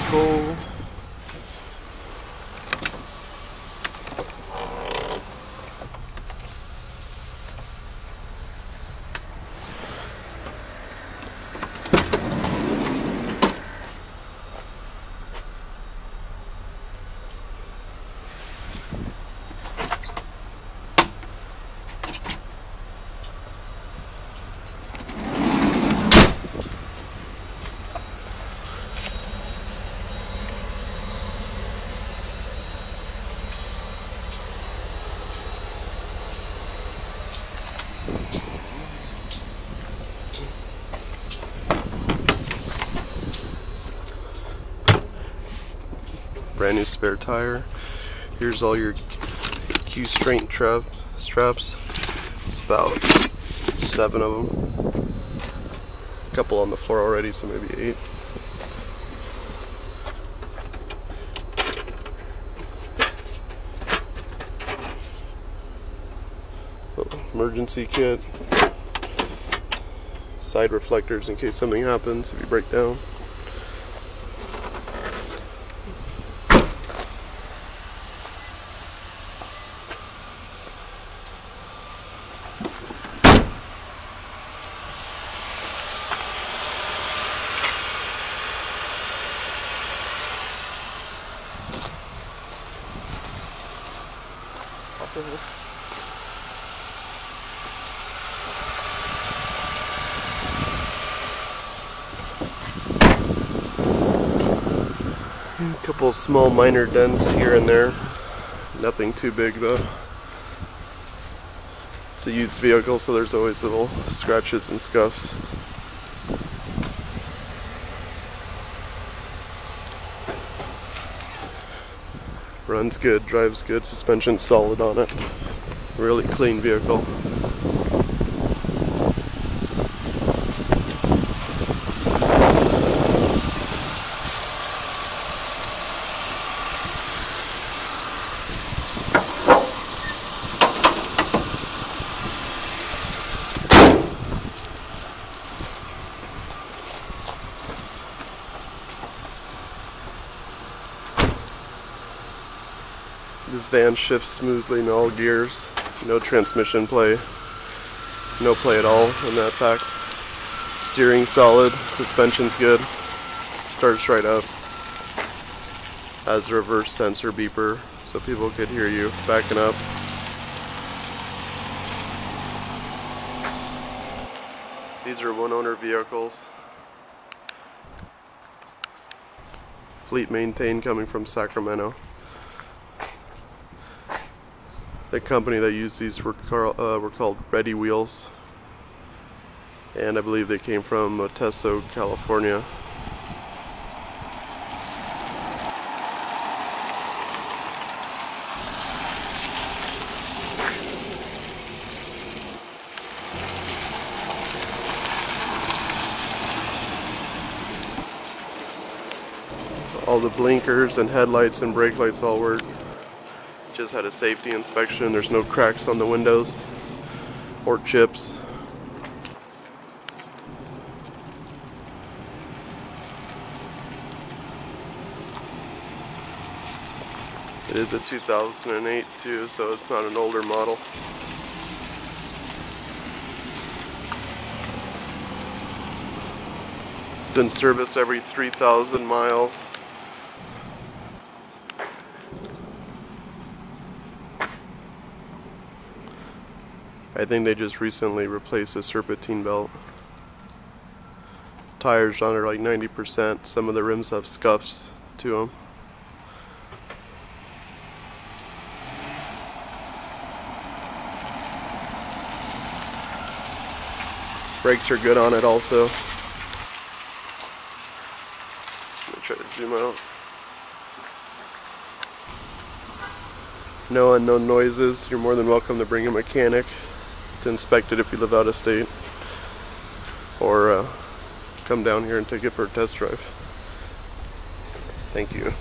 school. Brand new spare tire. Here's all your Q strength trap straps. It's about seven of them. A couple on the floor already, so maybe eight. Emergency kit. Side reflectors in case something happens if you break down. A couple small minor dents here and there. Nothing too big though. It's a used vehicle, so there's always little scratches and scuffs. Runs good, drives good, suspension solid on it. Really clean vehicle. This van shifts smoothly in all gears. No transmission play. No play at all in that pack. Steering solid. Suspension's good. Starts right up. Has a reverse sensor beeper so people could hear you backing up. These are one owner vehicles. Fleet maintained coming from Sacramento. The company that used these were, uh, were called Ready Wheels. And I believe they came from Modesto, California. All the blinkers and headlights and brake lights all work. Just had a safety inspection. There's no cracks on the windows or chips. It is a 2008 too, so it's not an older model. It's been serviced every 3,000 miles. I think they just recently replaced the serpentine belt. Tires on are like 90%. Some of the rims have scuffs to them. Brakes are good on it also. Let me try to zoom out. No unknown noises. You're more than welcome to bring a mechanic to inspect it if you live out of state. Or uh, come down here and take it for a test drive. Thank you.